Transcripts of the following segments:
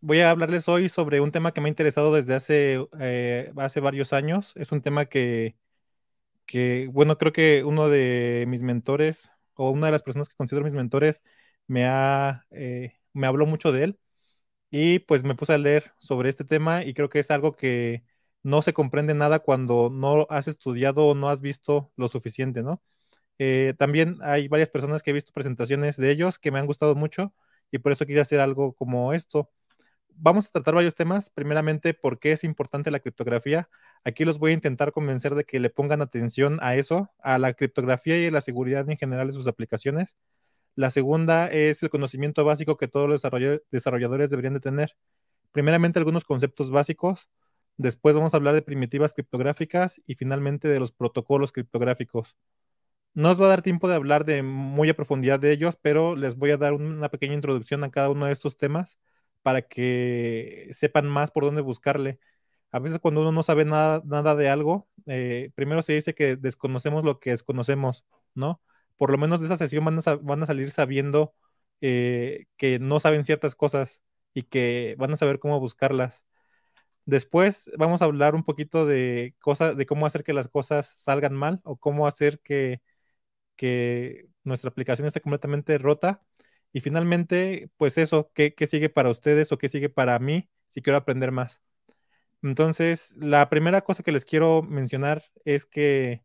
voy a hablarles hoy sobre un tema que me ha interesado desde hace, eh, hace varios años. Es un tema que, que, bueno, creo que uno de mis mentores o una de las personas que considero mis mentores me, ha, eh, me habló mucho de él y pues me puse a leer sobre este tema y creo que es algo que no se comprende nada cuando no has estudiado o no has visto lo suficiente, ¿no? Eh, también hay varias personas que he visto presentaciones de ellos que me han gustado mucho y por eso quise hacer algo como esto. Vamos a tratar varios temas. Primeramente, ¿por qué es importante la criptografía? Aquí los voy a intentar convencer de que le pongan atención a eso, a la criptografía y a la seguridad en general de sus aplicaciones. La segunda es el conocimiento básico que todos los desarrolladores deberían de tener. Primeramente, algunos conceptos básicos. Después vamos a hablar de primitivas criptográficas y finalmente de los protocolos criptográficos. No os va a dar tiempo de hablar de muy a profundidad de ellos, pero les voy a dar una pequeña introducción a cada uno de estos temas para que sepan más por dónde buscarle. A veces cuando uno no sabe nada, nada de algo, eh, primero se dice que desconocemos lo que desconocemos, ¿no? Por lo menos de esa sesión van a, van a salir sabiendo eh, que no saben ciertas cosas y que van a saber cómo buscarlas. Después vamos a hablar un poquito de cosas, de cómo hacer que las cosas salgan mal o cómo hacer que que nuestra aplicación está completamente rota. Y finalmente, pues eso, ¿qué, sigue para ustedes o qué sigue para mí si quiero aprender más? Entonces, la primera cosa que les quiero mencionar es que,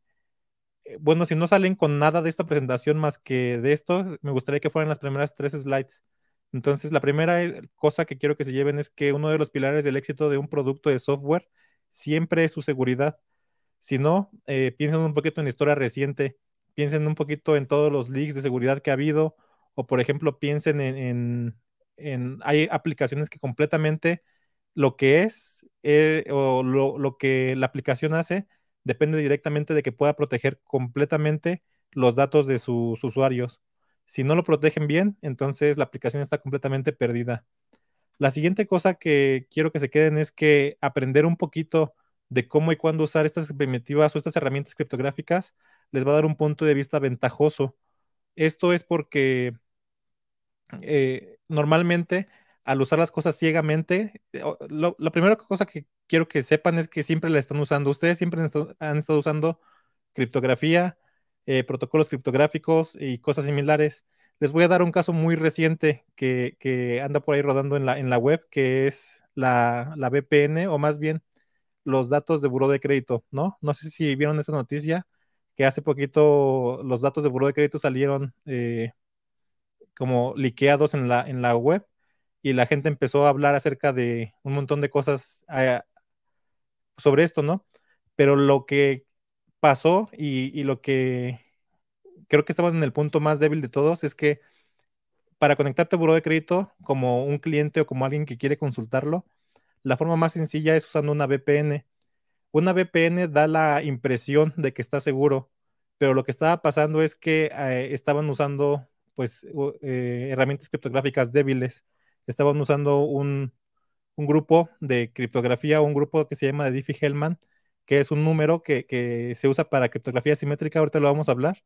eh, bueno, si no salen con nada de esta presentación más que de esto, me gustaría que fueran las primeras tres slides. Entonces, la primera cosa que quiero que se lleven es que uno de los pilares del éxito de un producto de software siempre es su seguridad. Si no, eh, piensen un poquito en la historia reciente piensen un poquito en todos los leaks de seguridad que ha habido, o por ejemplo, piensen en, hay aplicaciones que completamente lo que es eh, o lo, que la aplicación hace depende directamente de que pueda proteger completamente los datos de sus usuarios. Si no lo protegen bien, entonces la aplicación está completamente perdida. La siguiente cosa que quiero que se queden es que aprender un poquito de cómo y cuándo usar estas primitivas o estas herramientas criptográficas les va a dar un punto de vista ventajoso. Esto es porque eh, normalmente al usar las cosas ciegamente, eh, la primera cosa que quiero que sepan es que siempre la están usando. Ustedes siempre han estado, usando criptografía, eh, protocolos criptográficos y cosas similares. Les voy a dar un caso muy reciente que, anda por ahí rodando en la, en la web, que es la, la VPN o más bien los datos de buró de crédito, ¿no? No sé si vieron esa noticia que hace poquito los datos de buró de crédito salieron como liqueados en la, en la web y la gente empezó a hablar acerca de un montón de cosas eh, sobre esto, ¿no? Pero lo que pasó y, lo que creo que estamos en el punto más débil de todos es que para conectarte a buró de crédito como un cliente o como alguien que quiere consultarlo, la forma más sencilla es usando una VPN una VPN da la impresión de que está seguro, pero lo que estaba pasando es que eh, estaban usando pues eh, herramientas criptográficas débiles. Estaban usando un, grupo de criptografía, un grupo que se llama de Diffie-Hellman, que es un número que, se usa para criptografía simétrica, ahorita lo vamos a hablar.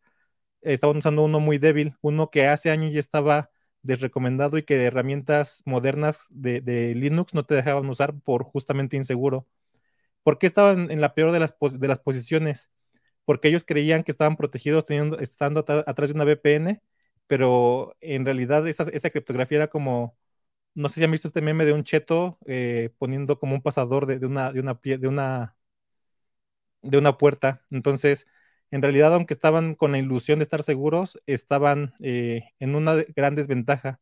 Estaban usando uno muy débil, uno que hace años ya estaba desrecomendado y que herramientas modernas de, de Linux no te dejaban usar por justamente inseguro. ¿Por qué estaban en la peor de las, de las posiciones? Porque ellos creían que estaban protegidos teniendo, estando atrás de una VPN, pero en realidad esa, esa, criptografía era como, no sé si han visto este meme de un cheto eh, poniendo como un pasador de, una, de, una, de, una, de una puerta. Entonces, en realidad, aunque estaban con la ilusión de estar seguros, estaban eh, en una gran desventaja.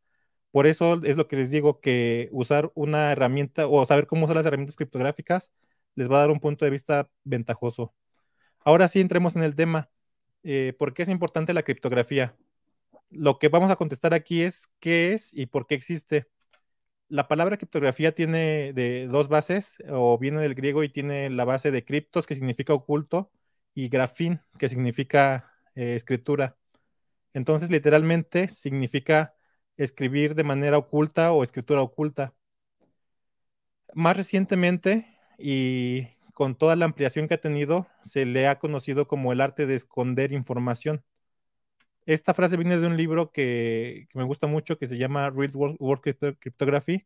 Por eso es lo que les digo, que usar una herramienta o saber cómo usar las herramientas criptográficas les va a dar un punto de vista ventajoso. Ahora sí entremos en el tema. Eh, ¿Por qué es importante la criptografía? Lo que vamos a contestar aquí es qué es y por qué existe. La palabra criptografía tiene de dos bases, o viene del griego y tiene la base de criptos, que significa oculto, y grafín, que significa eh, escritura. Entonces, literalmente significa escribir de manera oculta o escritura oculta. Más recientemente, y con toda la ampliación que ha tenido, se le ha conocido como el arte de esconder información. Esta frase viene de un libro que, me gusta mucho que se llama Real World, Cryptography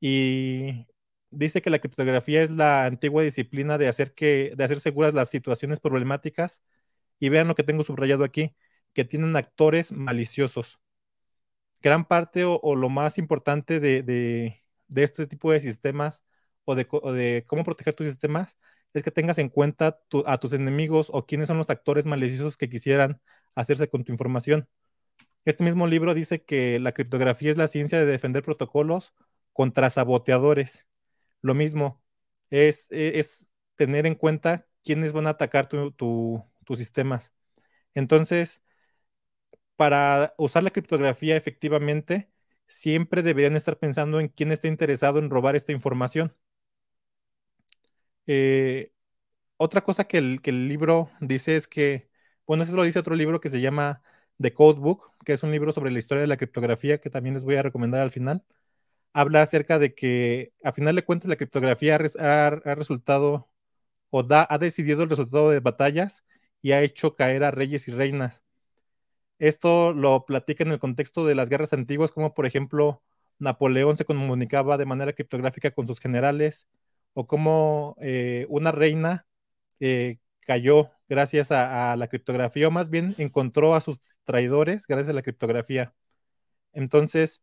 y dice que la criptografía es la antigua disciplina de hacer, que, de hacer seguras las situaciones problemáticas. Y vean lo que tengo subrayado aquí, que tienen actores maliciosos. Gran parte o, lo más importante de, este tipo de sistemas o de, cómo proteger tus sistemas es que tengas en cuenta a tus enemigos o quiénes son los actores maliciosos que quisieran hacerse con tu información. Este mismo libro dice que la criptografía es la ciencia de defender protocolos contra saboteadores. Lo mismo, es, e, tener en cuenta quiénes van a atacar tus sistemas. Entonces, para usar la criptografía efectivamente, siempre deberían estar pensando en quién está interesado en robar esta información. Eh, otra cosa que el, que el libro dice es que, bueno, eso lo dice otro libro que se llama The Codebook, que es un libro sobre la historia de la criptografía que también les voy a recomendar al final habla acerca de que a final de cuentas la criptografía ha, resultado o da, ha decidido el resultado de batallas y ha hecho caer a reyes y reinas. Esto lo platica en el contexto de las guerras antiguas, como por ejemplo Napoleón se comunicaba de manera criptográfica con sus generales, o como eh, una reina eh, cayó gracias a, la criptografía, o más bien encontró a sus traidores gracias a la criptografía. Entonces,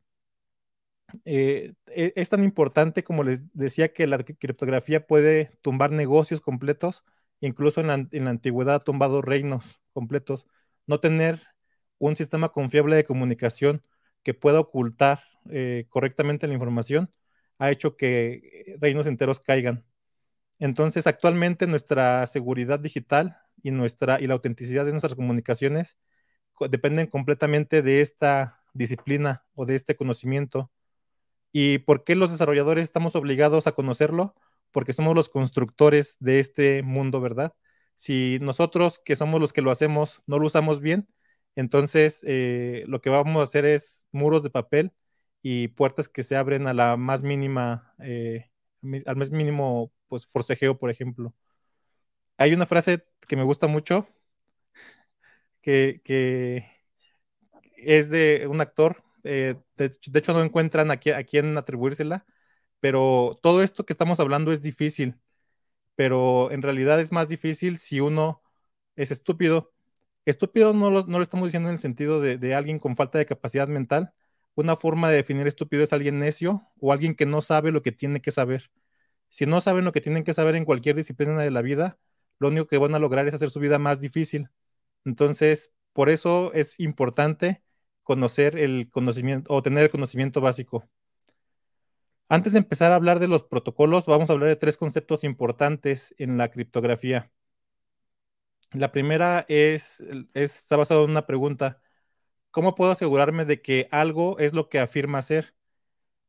eh, e, es tan importante como les decía que la criptografía puede tumbar negocios completos, incluso en la, antigüedad ha tumbado reinos completos. No tener un sistema confiable de comunicación que pueda ocultar eh, correctamente la información ha hecho que reinos enteros caigan. Entonces, actualmente nuestra seguridad digital y, nuestra, y la autenticidad de nuestras comunicaciones dependen completamente de esta disciplina o de este conocimiento ¿Y por qué los desarrolladores estamos obligados a conocerlo? Porque somos los constructores de este mundo, ¿verdad? Si nosotros, que somos los que lo hacemos, no lo usamos bien, entonces eh, lo que vamos a hacer es muros de papel y puertas que se abren a la más mínima, eh, al más mínimo, pues, forcejeo, por ejemplo. Hay una frase que me gusta mucho, que, es de un actor eh, de, hecho no encuentran a, quién atribuírsela, pero todo esto que estamos hablando es difícil, pero en realidad es más difícil si uno es estúpido. Estúpido no lo, estamos diciendo en el sentido de, alguien con falta de capacidad mental. Una forma de definir estúpido es alguien necio o alguien que no sabe lo que tiene que saber. Si no saben lo que tienen que saber en cualquier disciplina de la vida, lo único que van a lograr es hacer su vida más difícil. Entonces, por eso es importante conocer el conocimiento o tener el conocimiento básico. Antes de empezar a hablar de los protocolos, vamos a hablar de tres conceptos importantes en la criptografía. La primera es, está basada en una pregunta. ¿Cómo puedo asegurarme de que algo es lo que afirma ser?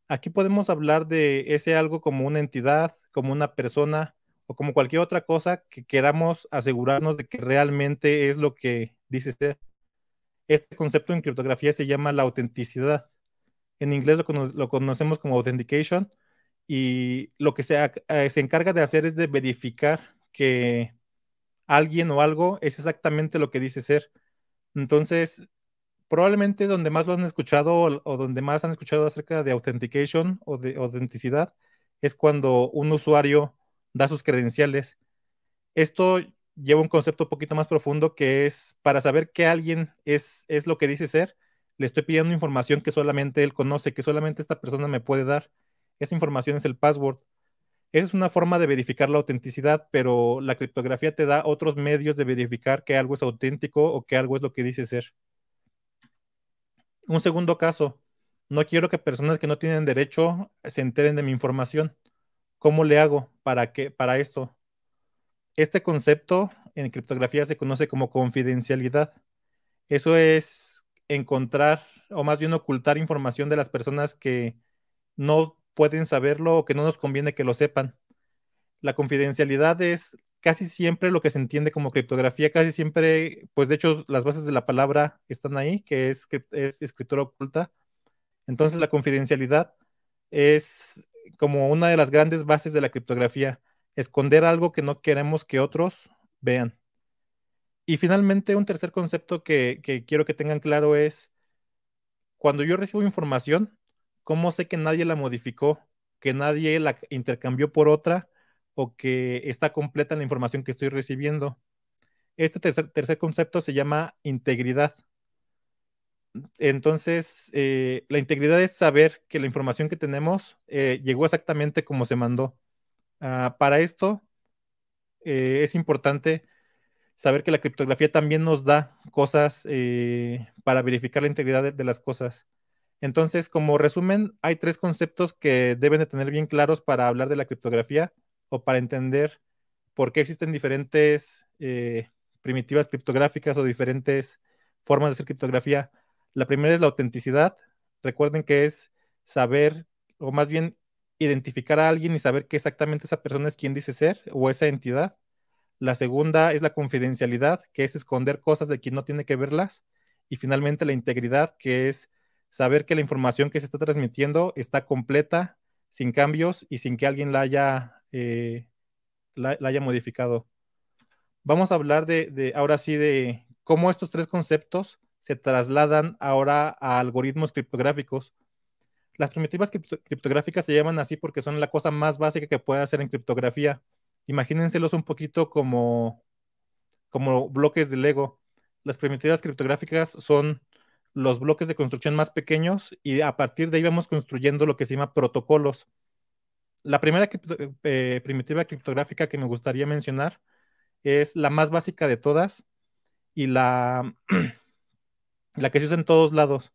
Aquí podemos hablar de ese algo como una entidad, como una persona o como cualquier otra cosa que queramos asegurarnos de que realmente es lo que dice ser. Este concepto en criptografía se llama la autenticidad. En inglés lo, conocemos como authentication y lo que se, eh, se encarga de hacer es de verificar que alguien o algo es exactamente lo que dice ser. Entonces, probablemente donde más lo han escuchado o, donde más han escuchado acerca de authentication o de autenticidad es cuando un usuario da sus credenciales. Esto lleva un concepto un poquito más profundo que es para saber que alguien es, es lo que dice ser, le estoy pidiendo información que solamente él conoce, que solamente esta persona me puede dar. Esa información es el password. Esa es una forma de verificar la autenticidad, pero la criptografía te da otros medios de verificar que algo es auténtico o que algo es lo que dice ser. Un segundo caso, no quiero que personas que no tienen derecho se enteren de mi información. ¿Cómo le hago para que para esto? Este concepto en criptografía se conoce como confidencialidad. Eso es encontrar o más bien ocultar información de las personas que no pueden saberlo o que no nos conviene que lo sepan. La confidencialidad es casi siempre lo que se entiende como criptografía, casi siempre, pues de hecho las bases de la palabra están ahí, que es, es escritura oculta. Entonces la confidencialidad es como una de las grandes bases de la criptografía esconder algo que no queremos que otros vean. Y finalmente, un tercer concepto que, quiero que tengan claro es, cuando yo recibo información, ¿cómo sé que nadie la modificó? que nadie la intercambió por otra o que está completa la información que estoy recibiendo. Este tercer, concepto se llama integridad. Entonces, eh, la integridad es saber que la información que tenemos eh, llegó exactamente como se mandó. Ah, para esto, eh, es importante saber que la criptografía también nos da cosas para verificar la integridad de, las cosas. Entonces, como resumen, hay tres conceptos que deben de tener bien claros para hablar de la criptografía o para entender por qué existen diferentes primitivas criptográficas o diferentes formas de hacer criptografía. La primera es la autenticidad. Recuerden que es saber, o más bien identificar a alguien y saber que exactamente esa persona es quien dice ser o esa entidad. La segunda es la confidencialidad, que es esconder cosas de quien no tiene que verlas. Y finalmente la integridad, que es saber que la información que se está transmitiendo está completa, sin cambios y sin que alguien la haya, eh, la haya modificado vamos a hablar de, ahora sí de cómo estos tres conceptos se trasladan ahora a algoritmos criptográficos. Las primitivas criptográficas se llaman así porque son la cosa más básica que puede hacer en criptografía. Imagínenselos un poquito como, como bloques de Lego. Las primitivas criptográficas son los bloques de construcción más pequeños y a partir de ahí vamos construyendo lo que se llama protocolos. La primera eh, primitiva criptográfica que me gustaría mencionar es la más básica de todas y la, la que se usa en todos lados.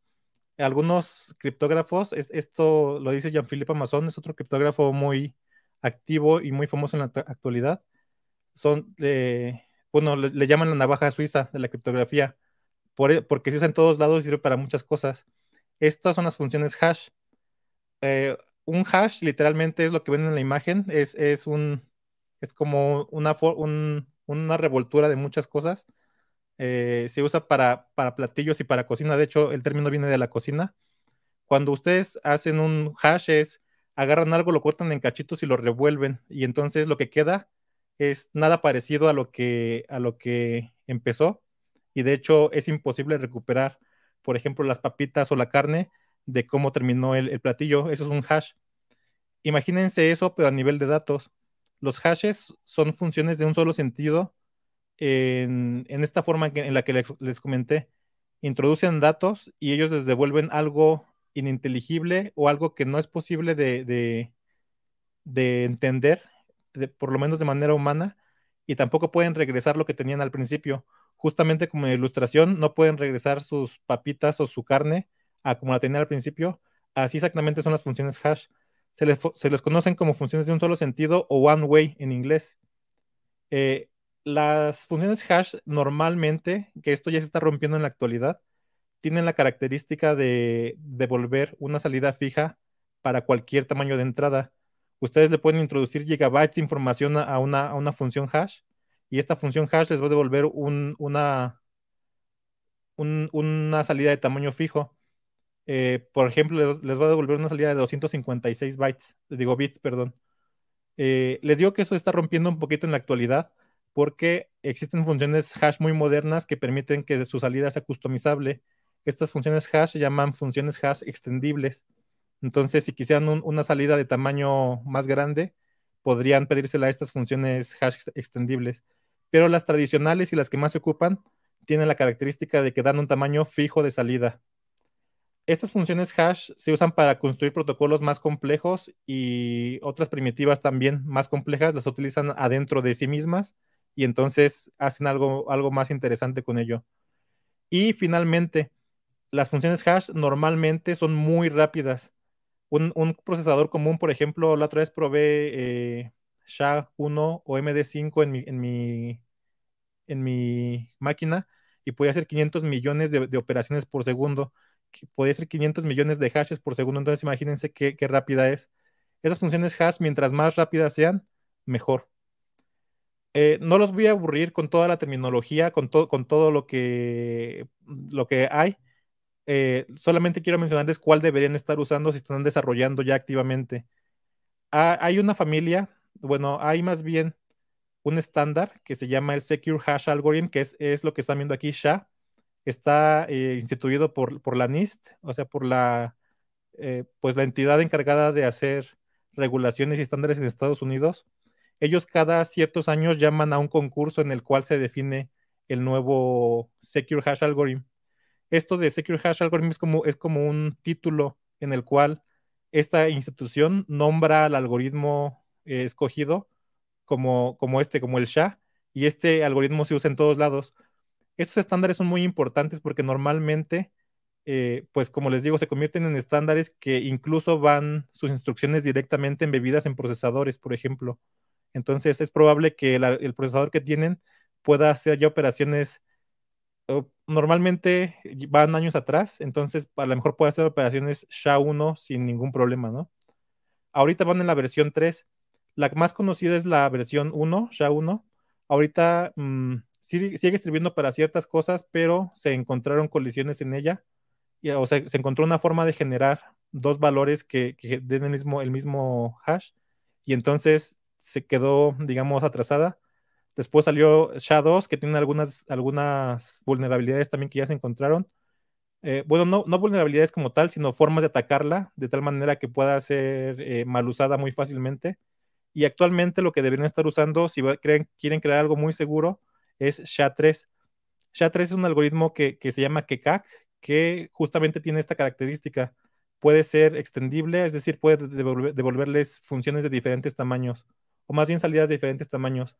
Algunos criptógrafos, es, esto lo dice Jean-Philippe Amazon, es otro criptógrafo muy activo y muy famoso en la actualidad. Son, bueno, le, llaman la navaja suiza de la criptografía, e, porque se usa en todos lados y sirve para muchas cosas. Estas son las funciones hash. Eh, un hash literalmente es lo que ven en la imagen, es, es un, es como una, un, una revoltura de muchas cosas. Eh, se usa para, para platillos y para cocina. De hecho, el término viene de la cocina. Cuando ustedes hacen un hash es, agarran algo, lo cortan en cachitos y lo revuelven. Y entonces lo que queda es nada parecido a lo que, a lo que empezó. Y de hecho es imposible recuperar, por ejemplo, las papitas o la carne de cómo terminó el, platillo. Eso es un hash. Imagínense eso, pero a nivel de datos. Los hashes son funciones de un solo sentido en, esta forma en la que les, comenté. Introducen datos y ellos les devuelven algo ininteligible o algo que no es posible de, entender, por lo menos de manera humana, y tampoco pueden regresar lo que tenían al principio. Justamente como ilustración, no pueden regresar sus papitas o su carne como la tenían al principio. Así exactamente son las funciones hash se les, conocen como funciones de un solo sentido o one way en inglés. Eh, las funciones hash normalmente, que esto ya se está rompiendo en la actualidad, tienen la característica de devolver una salida fija para cualquier tamaño de entrada. Ustedes le pueden introducir gigabytes de información a una, función hash y esta función hash les va a devolver una salida de tamaño fijo. Eh, por ejemplo, les, va a devolver una salida de 256 bytes, digo bits, perdón. Eh, les digo que eso está rompiendo un poquito en la actualidad porque existen funciones hash muy modernas que permiten que su salida sea customizable. Estas funciones hash se llaman funciones hash extendibles. Entonces, si quisieran una salida de tamaño más grande, podrían pedírsela a estas funciones hash extendibles. Pero las tradicionales y las que más se ocupan tienen la característica de que dan un tamaño fijo de salida. Estas funciones hash se usan para construir protocolos más complejos y otras primitivas también más complejas las utilizan adentro de sí mismas y entonces hacen algo, algo más interesante con ello. Y finalmente, las funciones hash normalmente son muy rápidas. Un, procesador común, por ejemplo, la otra vez probé eh, SHA-1 o MD5 en mi, en mi, en mi máquina y podía hacer 500 millones de operaciones por segundo puede ser 500 millones de hashes por segundo, entonces imagínense qué, rápida es. Esas funciones hash, mientras más rápidas sean, mejor. Eh, no los voy a aburrir con toda la terminología, con, con todo lo que, lo que hay. Eh, solamente quiero mencionarles cuál deberían estar usando si están desarrollando ya activamente. Hay una familia, bueno, hay más bien un estándar que se llama el Secure Hash Algorithm, que es, es lo que están viendo aquí, SHA está eh, instituido por, por, la NIST, o sea, por la, eh, pues la entidad encargada de hacer regulaciones y estándares en Estados Unidos, ellos cada ciertos años llaman a un concurso en el cual se define el nuevo Secure Hash Algorithm. Esto de Secure Hash Algorithm es como, es como un título en el cual esta institución nombra al algoritmo eh, escogido como, como este, como el SHA, y este algoritmo se usa en todos lados. Estos estándares son muy importantes porque normalmente, eh, pues como les digo, se convierten en estándares que incluso van sus instrucciones directamente embebidas en procesadores, por ejemplo. Entonces es probable que el procesador que tienen pueda hacer ya operaciones, normalmente van años atrás, entonces a lo mejor puede hacer operaciones SHA-1 sin ningún problema, ¿no? Ahorita van en la versión 3. La más conocida es la versión 1, SHA-1. Ahorita mm, sigue, sirviendo para ciertas cosas, pero se encontraron colisiones en ella. Y, o sea, se encontró una forma de generar dos valores que, den el mismo, el mismo hash. Y entonces se quedó, digamos, atrasada. Después salió SHA-2, que tiene algunas, algunas vulnerabilidades también que ya se encontraron. Eh, bueno, no, no, vulnerabilidades como tal, sino formas de atacarla de tal manera que pueda ser eh, mal usada muy fácilmente. Y actualmente lo que deberían estar usando, si quieren crear algo muy seguro, es SHA-3. SHA-3 es un algoritmo que, se llama KECAC, que justamente tiene esta característica. Puede ser extendible, es decir, puede devolverles funciones de diferentes tamaños, o más bien salidas de diferentes tamaños.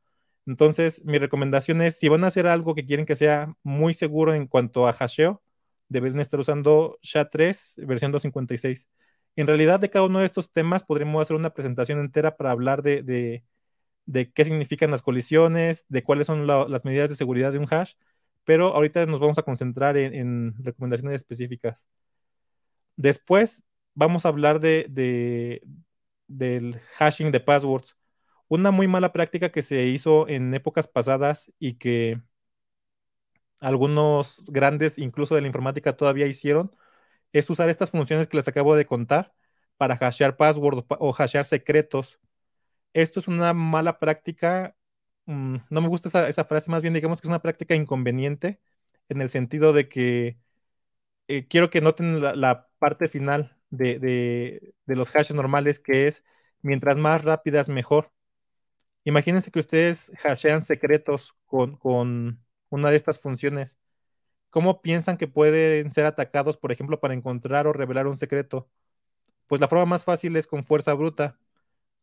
Entonces, mi recomendación es, si van a hacer algo que quieren que sea muy seguro en cuanto a hasheo, deben estar usando SHA-3 versión 256. En realidad, de cada uno de estos temas podríamos hacer una presentación entera para hablar de, qué significan las colisiones, de cuáles son las medidas de seguridad de un hash, pero ahorita nos vamos a concentrar en, recomendaciones específicas. Después vamos a hablar de, del hashing de passwords. Una muy mala práctica que se hizo en épocas pasadas y que algunos grandes, incluso de la informática, todavía hicieron, es usar estas funciones que les acabo de contar para hashear password o hashear secretos. Esto es una mala práctica. Mm, no me gusta esa, frase, más bien digamos que es una práctica inconveniente en el sentido de que eh, quiero que noten la, parte final de, los hashes normales, que es mientras más rápidas, mejor. Imagínense que ustedes hashean secretos con, con una de estas funciones. ¿Cómo piensan que pueden ser atacados, por ejemplo, para encontrar o revelar un secreto? Pues la forma más fácil es con fuerza bruta.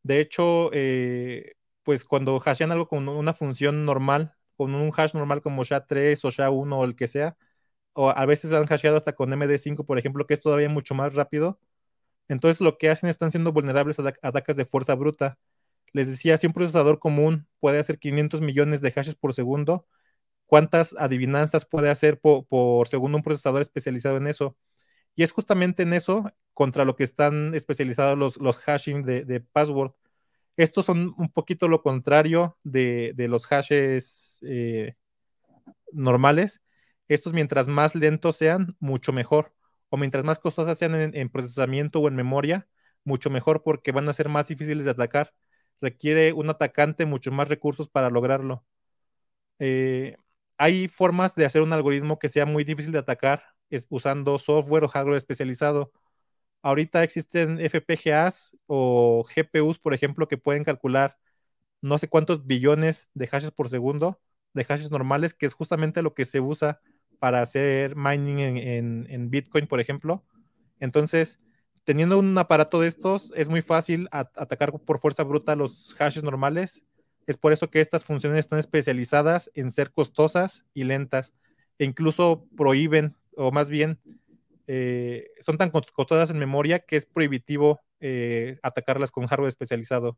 De hecho, eh, pues cuando hashean algo con una función normal, con un hash normal como SHA-3 o SHA-1 o el que sea, o a veces han hasheado hasta con MD5, por ejemplo, que es todavía mucho más rápido. Entonces lo que hacen están siendo vulnerables a ataques de fuerza bruta. Les decía, si un procesador común puede hacer 500 millones de hashes por segundo, cuántas adivinanzas puede hacer por, segundo un procesador especializado en eso. Y es justamente en eso contra lo que están especializados los, los hashing de, password. Estos son un poquito lo contrario de, los hashes eh, normales. Estos, mientras más lentos sean, mucho mejor. O mientras más costosas sean en, en, procesamiento o en memoria, mucho mejor porque van a ser más difíciles de atacar. Requiere un atacante mucho más recursos para lograrlo. Eh, hay formas de hacer un algoritmo que sea muy difícil de atacar usando software o hardware especializado. Ahorita existen FPGAs o GPUs, por ejemplo, que pueden calcular no sé cuántos billones de hashes por segundo, de hashes normales, que es justamente lo que se usa para hacer mining en, Bitcoin, por ejemplo. Entonces, teniendo un aparato de estos, es muy fácil atacar por fuerza bruta los hashes normales es por eso que estas funciones están especializadas en ser costosas y lentas e incluso prohíben, o más bien, eh, son tan costosas en memoria que es prohibitivo eh, atacarlas con hardware especializado.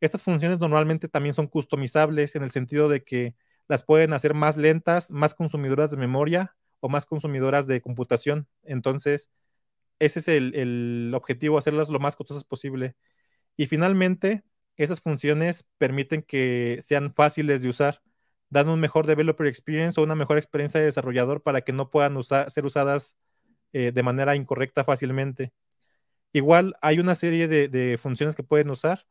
Estas funciones normalmente también son customizables en el sentido de que las pueden hacer más lentas, más consumidoras de memoria o más consumidoras de computación. Entonces, ese es el objetivo, hacerlas lo más costosas posible. Y finalmente, esas funciones permiten que sean fáciles de usar, dan un mejor developer experience o una mejor experiencia de desarrollador para que no puedan ser usadas eh, de manera incorrecta fácilmente. Igual hay una serie de, funciones que pueden usar.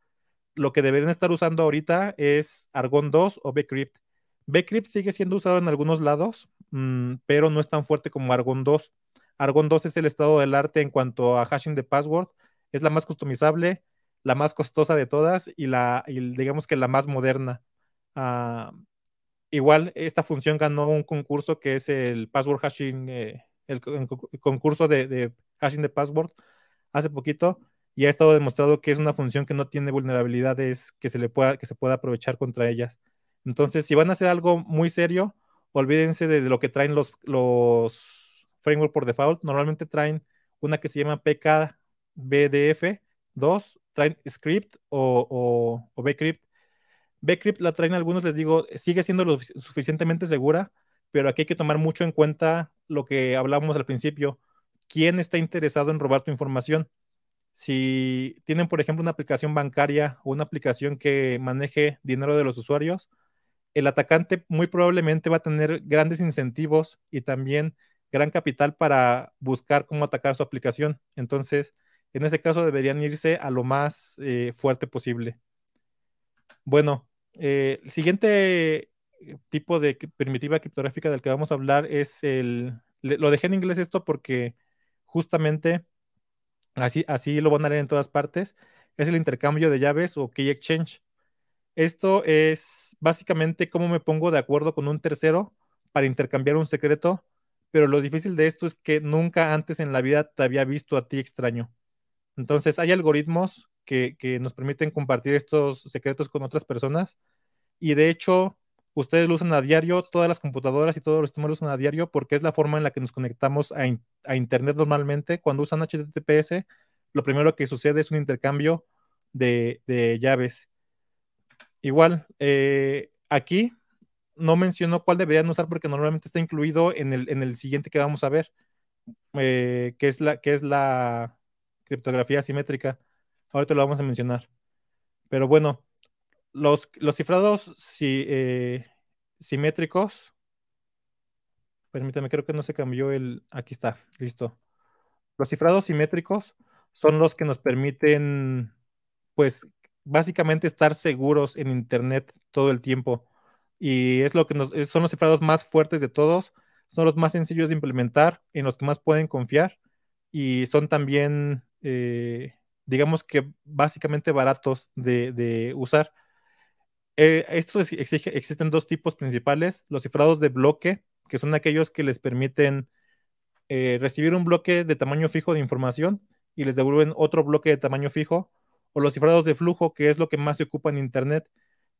Lo que deberían estar usando ahorita es Argon 2 o Bcrypt. Bcrypt sigue siendo usado en algunos lados, mm, pero no es tan fuerte como Argon 2. Argon 2 es el estado del arte en cuanto a hashing de password. Es la más customizable, la más costosa de todas y la, digamos que la más moderna. Ah, igual, esta función ganó un concurso que es el Password Hashing, eh, el, concurso de, de, hashing de password hace poquito y ha estado demostrado que es una función que no tiene vulnerabilidades que se le pueda, que se pueda aprovechar contra ellas. Entonces, si van a hacer algo muy serio, olvídense de, lo que traen los, los frameworks por default. Normalmente traen una que se llama PKBDF 2, traen script o, o, bcrypt. Bcrypt la traen algunos, les digo, sigue siendo lo suficientemente segura, pero aquí hay que tomar mucho en cuenta lo que hablábamos al principio. ¿Quién está interesado en robar tu información? Si tienen, por ejemplo, una aplicación bancaria o una aplicación que maneje dinero de los usuarios, el atacante muy probablemente va a tener grandes incentivos y también gran capital para buscar cómo atacar su aplicación. Entonces, en ese caso deberían irse a lo más eh, fuerte posible. Bueno, eh, el siguiente tipo de primitiva criptográfica del que vamos a hablar es el, lo dejé en inglés esto porque justamente así, así lo van a leer en todas partes, es el intercambio de llaves o key exchange. Esto es básicamente cómo me pongo de acuerdo con un tercero para intercambiar un secreto, pero lo difícil de esto es que nunca antes en la vida te había visto a ti extraño. Entonces hay algoritmos que, nos permiten compartir estos secretos con otras personas y de hecho ustedes lo usan a diario, todas las computadoras y todos los sistemas lo usan a diario porque es la forma en la que nos conectamos a, Internet normalmente. Cuando usan HTTPS, lo primero que sucede es un intercambio de llaves. Igual, eh, aquí no menciono cuál deberían usar porque normalmente está incluido en el, en el siguiente que vamos a ver, eh, que, es la, que es la criptografía simétrica. Ahorita lo vamos a mencionar. Pero bueno, los, cifrados eh, simétricos. Permítame, creo que no se cambió el. Aquí está, listo. Los cifrados simétricos son los que nos permiten, pues, básicamente estar seguros en Internet todo el tiempo. Y es lo que nos, son los cifrados más fuertes de todos, son los más sencillos de implementar, en los que más pueden confiar y son también, eh, digamos que básicamente baratos de, usar. Eh, estos existen dos tipos principales, los cifrados de bloque, que son aquellos que les permiten eh, recibir un bloque de tamaño fijo de información y les devuelven otro bloque de tamaño fijo o los cifrados de flujo, que es lo que más se ocupa en Internet.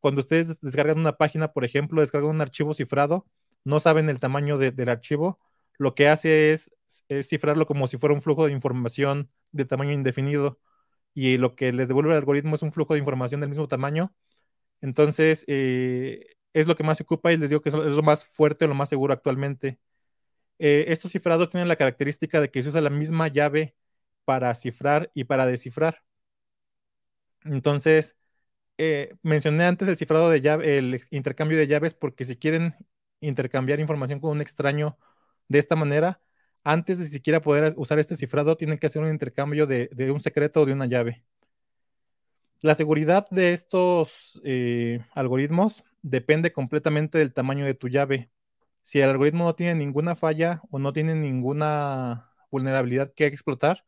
Cuando ustedes descargan una página, por ejemplo, descargan un archivo cifrado, no saben el tamaño del archivo, lo que hace es, cifrarlo como si fuera un flujo de información de tamaño indefinido y lo que les devuelve el algoritmo es un flujo de información del mismo tamaño. Entonces, eh, es lo que más se ocupa y les digo que es lo más fuerte, lo más seguro actualmente. Eh, estos cifrados tienen la característica de que se usa la misma llave para cifrar y para descifrar. Entonces, eh, mencioné antes el cifrado de llave, el intercambio de llaves, porque si quieren intercambiar información con un extraño de esta manera, antes de siquiera poder usar este cifrado, tienen que hacer un intercambio de, un secreto o de una llave. La seguridad de estos eh, algoritmos depende completamente del tamaño de tu llave. Si el algoritmo no tiene ninguna falla o no tiene ninguna vulnerabilidad que explotar,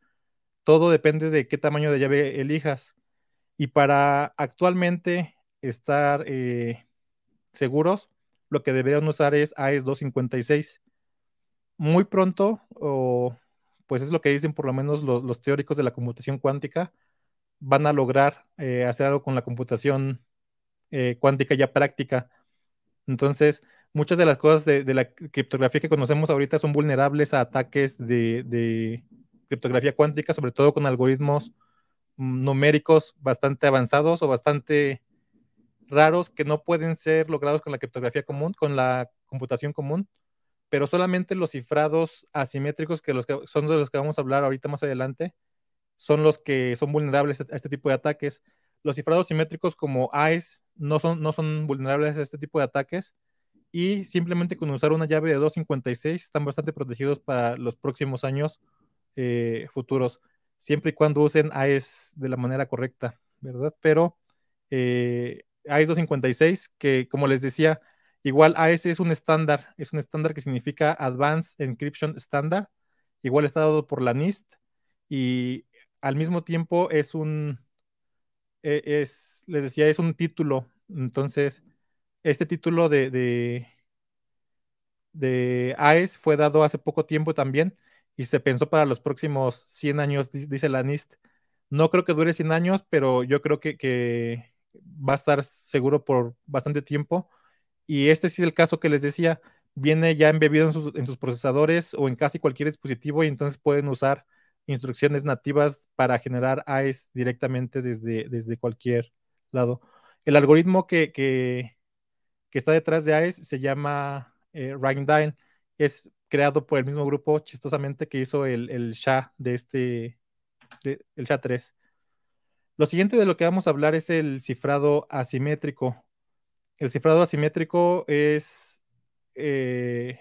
todo depende de qué tamaño de llave elijas. Y para actualmente estar eh, seguros, lo que deberían usar es AES 256. Muy pronto, o pues es lo que dicen por lo menos los, teóricos de la computación cuántica, van a lograr eh, hacer algo con la computación eh, cuántica ya práctica. Entonces, muchas de las cosas de, la criptografía que conocemos ahorita son vulnerables a ataques de, criptografía cuántica, sobre todo con algoritmos numéricos bastante avanzados o bastante raros que no pueden ser logrados con la criptografía común, con la computación común, pero solamente los cifrados asimétricos, que, que son de los que vamos a hablar ahorita más adelante, son los que son vulnerables a este tipo de ataques. Los cifrados simétricos como AES no son, no son vulnerables a este tipo de ataques y simplemente con usar una llave de 256 están bastante protegidos para los próximos años eh, futuros siempre y cuando usen AES de la manera correcta, ¿verdad? Pero eh, AES 256, que como les decía, igual AES es un estándar, es un estándar que significa Advanced Encryption Standard, igual está dado por la NIST y al mismo tiempo es un, e, es, les decía, es un título. Entonces, este título de, de, de AES fue dado hace poco tiempo también y se pensó para los próximos 100 años, dice la NIST. No creo que dure 100 años, pero yo creo que, que va a estar seguro por bastante tiempo. Y este sí es el caso que les decía, viene ya embebido en en sus procesadores o en casi cualquier dispositivo y entonces pueden usar instrucciones nativas para generar AES directamente desde, desde cualquier lado. El algoritmo que, que, está detrás de AES se llama eh, Es creado por el mismo grupo, chistosamente, que hizo el, el SHA de este, el SHA-3. Lo siguiente de lo que vamos a hablar es el cifrado asimétrico. El cifrado asimétrico es, eh,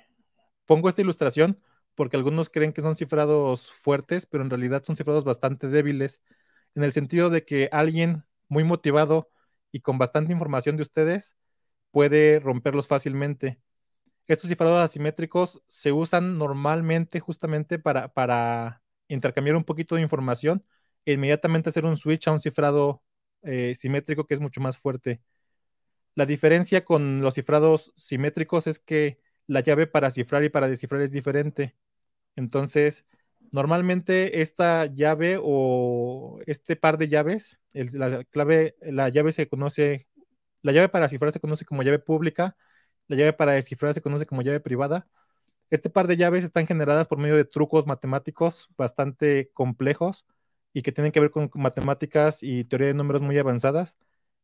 pongo esta ilustración porque algunos creen que son cifrados fuertes, pero en realidad son cifrados bastante débiles, en el sentido de que alguien muy motivado y con bastante información de ustedes puede romperlos fácilmente. Estos cifrados asimétricos se usan normalmente justamente para, para intercambiar un poquito de información e inmediatamente hacer un switch a un cifrado eh, simétrico que es mucho más fuerte. La diferencia con los cifrados simétricos es que la llave para cifrar y para descifrar es diferente. Entonces, normalmente esta llave o este par de llaves, la clave, la llave se conoce, la llave para cifrar se conoce como llave pública, la llave para descifrar se conoce como llave privada. Este par de llaves están generadas por medio de trucos matemáticos bastante complejos y que tienen que ver con matemáticas y teoría de números muy avanzadas.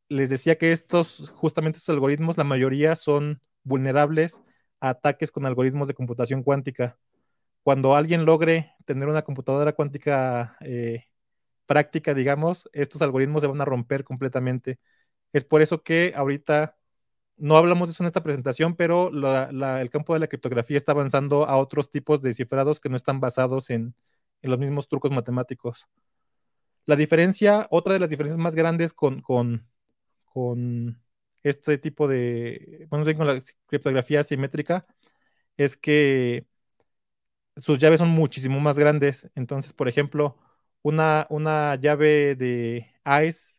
Les decía que estos, justamente estos algoritmos, la mayoría son vulnerables a ataques con algoritmos de computación cuántica cuando alguien logre tener una computadora cuántica eh, práctica, digamos, estos algoritmos se van a romper completamente. Es por eso que ahorita no hablamos de eso en esta presentación, pero el campo de la criptografía está avanzando a otros tipos de cifrados que no están basados en, los mismos trucos matemáticos. La diferencia, otra de las diferencias más grandes con, este tipo de, bueno, con la criptografía simétrica, es que sus llaves son muchísimo más grandes. Entonces, por ejemplo, una, una llave de ICE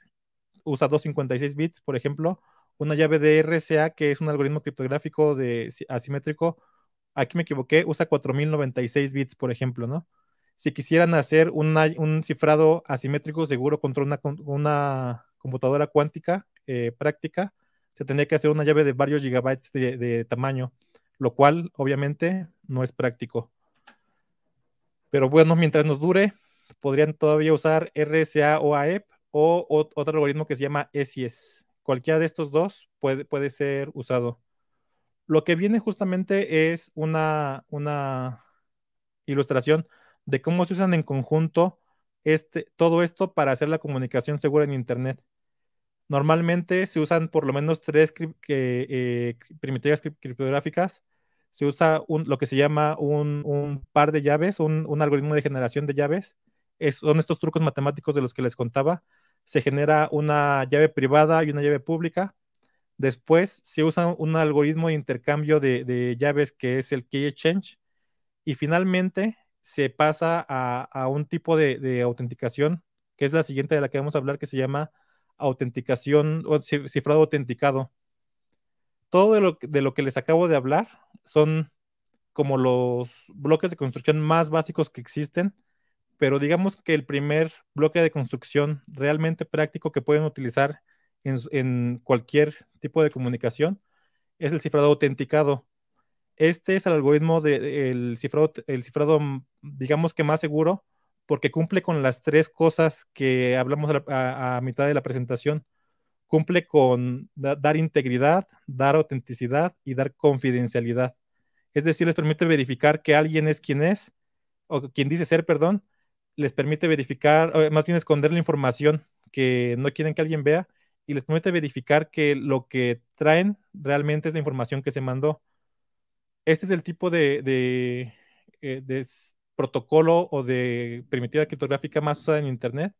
usa 256 bits, por ejemplo. Una llave de RSA, que es un algoritmo criptográfico de asimétrico, aquí me equivoqué, usa 4096 bits, por ejemplo, ¿no? Si quisieran hacer un cifrado asimétrico seguro contra una, una computadora cuántica eh, práctica, se tendría que hacer una llave de varios gigabytes de tamaño, lo cual obviamente no es práctico. Pero bueno, mientras nos dure, podrían todavía usar RSA o AEP o, otro algoritmo que se llama SIS. Cualquiera de estos dos puede, puede ser usado. Lo que viene justamente es una, una ilustración de cómo se usan en conjunto este, todo esto para hacer la comunicación segura en Internet. Normalmente se usan por lo menos tres eh, primitivas criptográficas se usa lo que se llama un, par de llaves, un, algoritmo de generación de llaves. son estos trucos matemáticos de los que les contaba. Se genera una llave privada y una llave pública. Después se usa un algoritmo de intercambio de, llaves que es el key exchange. Y finalmente se pasa a, un tipo de, de, autenticación, que es la siguiente de la que vamos a hablar, que se llama autenticación o cifrado autenticado todo de lo, de lo que les acabo de hablar son como los bloques de construcción más básicos que existen, pero digamos que el primer bloque de construcción realmente práctico que pueden utilizar en, cualquier tipo de comunicación es el cifrado autenticado. Este es el algoritmo del cifrado, el cifrado, digamos que más seguro, porque cumple con las tres cosas que hablamos a mitad de la presentación cumple con dar integridad, dar autenticidad y dar confidencialidad. Es decir, les permite verificar que alguien es quien es, o quien dice ser, perdón, les permite verificar, más bien esconder la información que no quieren que alguien vea, y les permite verificar que lo que traen realmente es la información que se mandó. Este es el tipo de, de, eh, protocolo o de primitiva criptográfica más usada en Internet.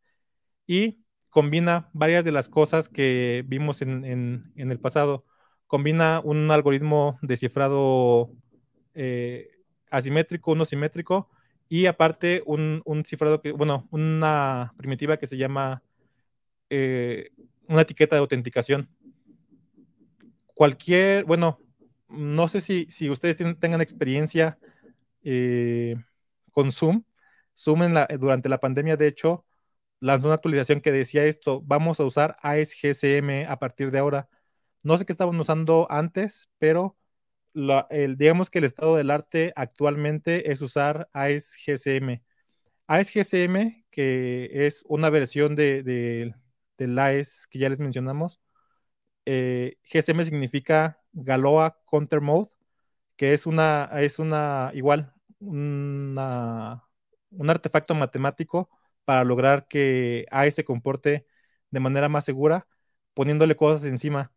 Y combina varias de las cosas que vimos en, el pasado. Combina un algoritmo de cifrado eh, asimétrico, uno simétrico, y aparte un, cifrado que, bueno, una primitiva que se llama eh, una etiqueta de autenticación. Cualquier, bueno, no sé si, si ustedes tengan experiencia eh, con Zoom. Zoom durante la pandemia, de hecho, lanzó una actualización que decía esto, vamos a usar ASGCM a partir de ahora. No sé qué estaban usando antes, pero el, digamos que el estado del arte actualmente es usar ASGCM. ASGCM, que es una versión de, de, del AES que ya les mencionamos, eh, significa Galoa Counter Mode, que es una, es una, igual, una, un artefacto matemático para lograr que AES se comporte de manera más segura, poniéndole cosas encima.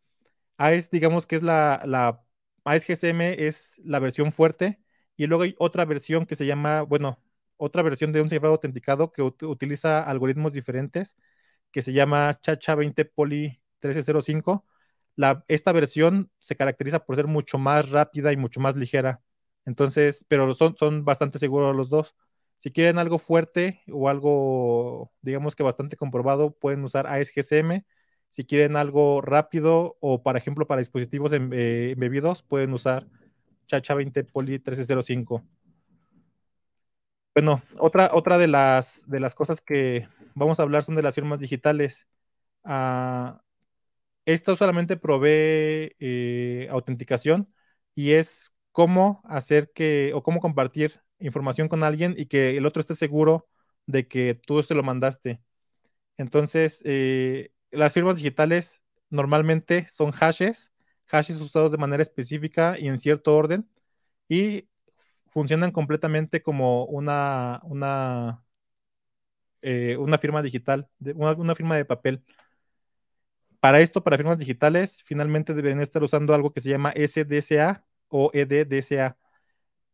AES, digamos que es la, la AES GCM es la versión fuerte, y luego hay otra versión que se llama, bueno, otra versión de un cifrado autenticado que utiliza algoritmos diferentes, que se llama Chacha 20 Poly 1305 esta versión se caracteriza por ser mucho más rápida y mucho más ligera. Entonces, pero son, son bastante seguros los dos. Si quieren algo fuerte o algo, digamos que bastante comprobado, pueden usar ASGCM. Si quieren algo rápido o, por ejemplo, para dispositivos eh, embebidos, pueden usar Chacha 20 Poly 1305. Bueno, otra, otra de, las, de las cosas que vamos a hablar son de las firmas digitales. Ah, esto solamente provee eh, autenticación y es cómo hacer que o cómo compartir información con alguien y que el otro esté seguro de que tú se lo mandaste. Entonces, eh, las firmas digitales normalmente son hashes, hashes usados de manera específica y en cierto orden y funcionan completamente como una, una, eh, una firma digital, una firma de papel. Para esto, para firmas digitales, finalmente deberían estar usando algo que se llama SDSA o EDDSA.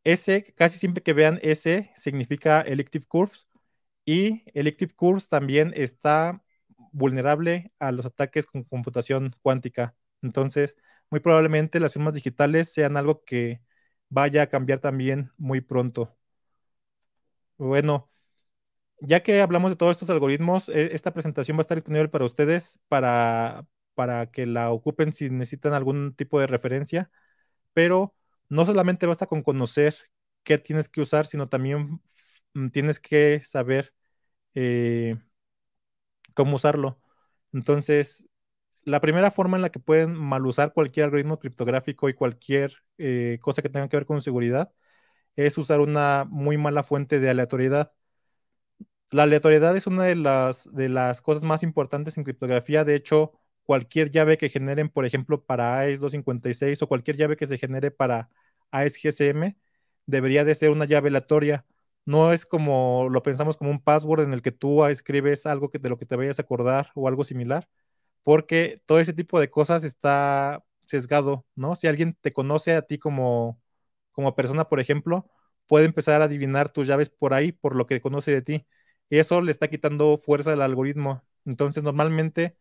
S, casi siempre que vean S, significa Elective Curves y Elective Curves también está vulnerable a los ataques con computación cuántica. Entonces, muy probablemente las firmas digitales sean algo que vaya a cambiar también muy pronto. Bueno, ya que hablamos de todos estos algoritmos, e, esta presentación va a estar disponible para ustedes para, para que la ocupen si necesitan algún tipo de referencia, pero no solamente basta con conocer qué tienes que usar, sino también mm, tienes que saber eh, cómo usarlo. Entonces, la primera forma en la que pueden mal usar cualquier algoritmo criptográfico y cualquier eh, cosa que tenga que ver con seguridad es usar una muy mala fuente de aleatoriedad. La aleatoriedad es una de las, de las cosas más importantes en criptografía. De hecho, cualquier llave que generen, por ejemplo, para AES 256 o cualquier llave que se genere para AES GSM, debería de ser una llave aleatoria. No es como lo pensamos como un password en el que tú escribes algo que, de lo que te vayas a acordar o algo similar, porque todo ese tipo de cosas está sesgado, ¿no? Si alguien te conoce a ti como, como persona, por ejemplo, puede empezar a adivinar tus llaves por ahí, por lo que conoce de ti eso le está quitando fuerza al algoritmo. Entonces, normalmente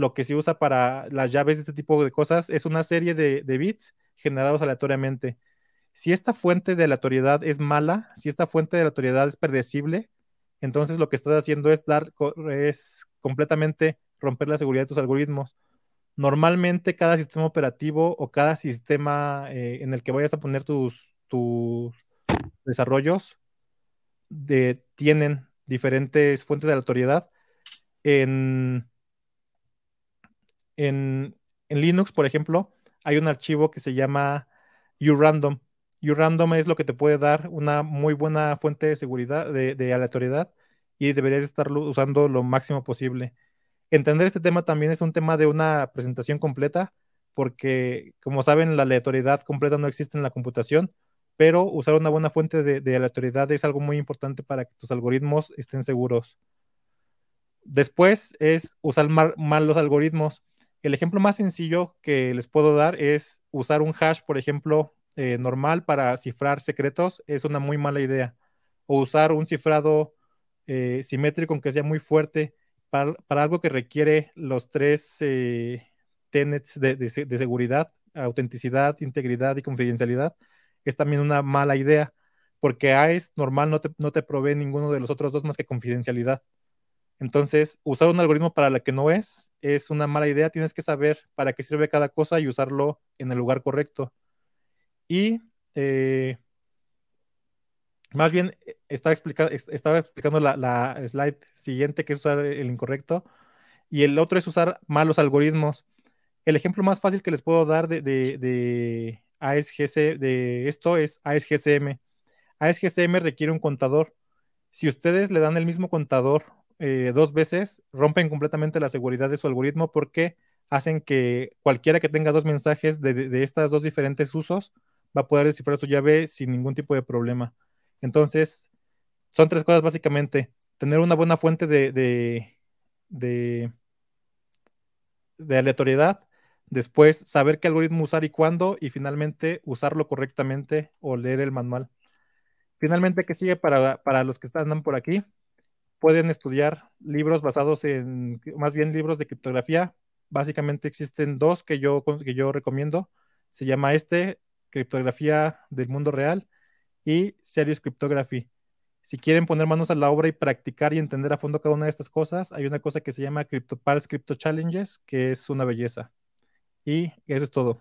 lo que se usa para las llaves de este tipo de cosas es una serie de, bits generados aleatoriamente. Si esta fuente de aleatoriedad es mala, si esta fuente de aleatoriedad es predecible, entonces lo que estás haciendo es dar, es completamente romper la seguridad de tus algoritmos. Normalmente cada sistema operativo o cada sistema eh, en el que vayas a poner tus, tus desarrollos de, tienen diferentes fuentes de la autoridad. En, Linux, por ejemplo, hay un archivo que se llama urandom. urandom es lo que te puede dar una muy buena fuente de seguridad, de, aleatoriedad, y deberías estarlo usando lo máximo posible. Entender este tema también es un tema de una presentación completa, porque como saben, la aleatoriedad completa no existe en la computación, pero usar una buena fuente de, aleatoriedad es algo muy importante para que tus algoritmos estén seguros. Después es usar mal, los algoritmos. El ejemplo más sencillo que les puedo dar es usar un hash, por ejemplo, eh, normal para cifrar secretos. Es una muy mala idea. O usar un cifrado eh, simétrico, aunque sea muy fuerte, para, algo que requiere los tres eh, tenets de seguridad, autenticidad, integridad y confidencialidad es también una mala idea, porque AES normal no te, no te provee ninguno de los otros dos más que confidencialidad. Entonces, usar un algoritmo para la que no es es una mala idea. Tienes que saber para qué sirve cada cosa y usarlo en el lugar correcto. Y eh, más bien, estaba, estaba explicando la, slide siguiente, que es usar el incorrecto, y el otro es usar malos algoritmos. El ejemplo más fácil que les puedo dar de, de, de ASGC, de esto es ASGCM. ASGCM requiere un contador. Si ustedes le dan el mismo contador eh, dos veces, rompen completamente la seguridad de su algoritmo porque hacen que cualquiera que tenga dos mensajes de, de estas dos diferentes usos va a poder descifrar su llave sin ningún tipo de problema. Entonces, son tres cosas básicamente. Tener una buena fuente de, de, de, de aleatoriedad, después saber qué algoritmo usar y cuándo, y finalmente usarlo correctamente o leer el manual. Finalmente, ¿qué sigue para, para los que están por aquí? Pueden estudiar libros basados en, más bien libros de criptografía. Básicamente existen dos que yo, que yo recomiendo. Se llama este, Criptografía del Mundo Real, y Serious Cryptography. Si quieren poner manos a la obra y practicar y entender a fondo cada una de estas cosas, hay una cosa que se llama CryptoPals Crypto Challenges, que es una belleza. Y eso es todo.